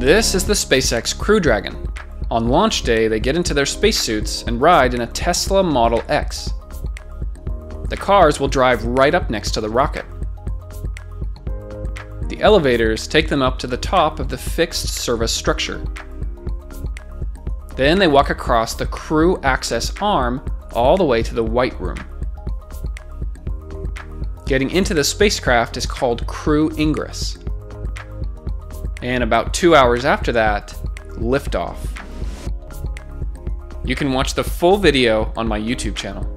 This is the SpaceX Crew Dragon. On launch day, they get into their spacesuits and ride in a Tesla Model X. The cars will drive right up next to the rocket. The elevators take them up to the top of the fixed service structure. Then they walk across the crew access arm all the way to the White Room. Getting into the spacecraft is called crew ingress. And about two hours after that, liftoff. You can watch the full video on my YouTube channel.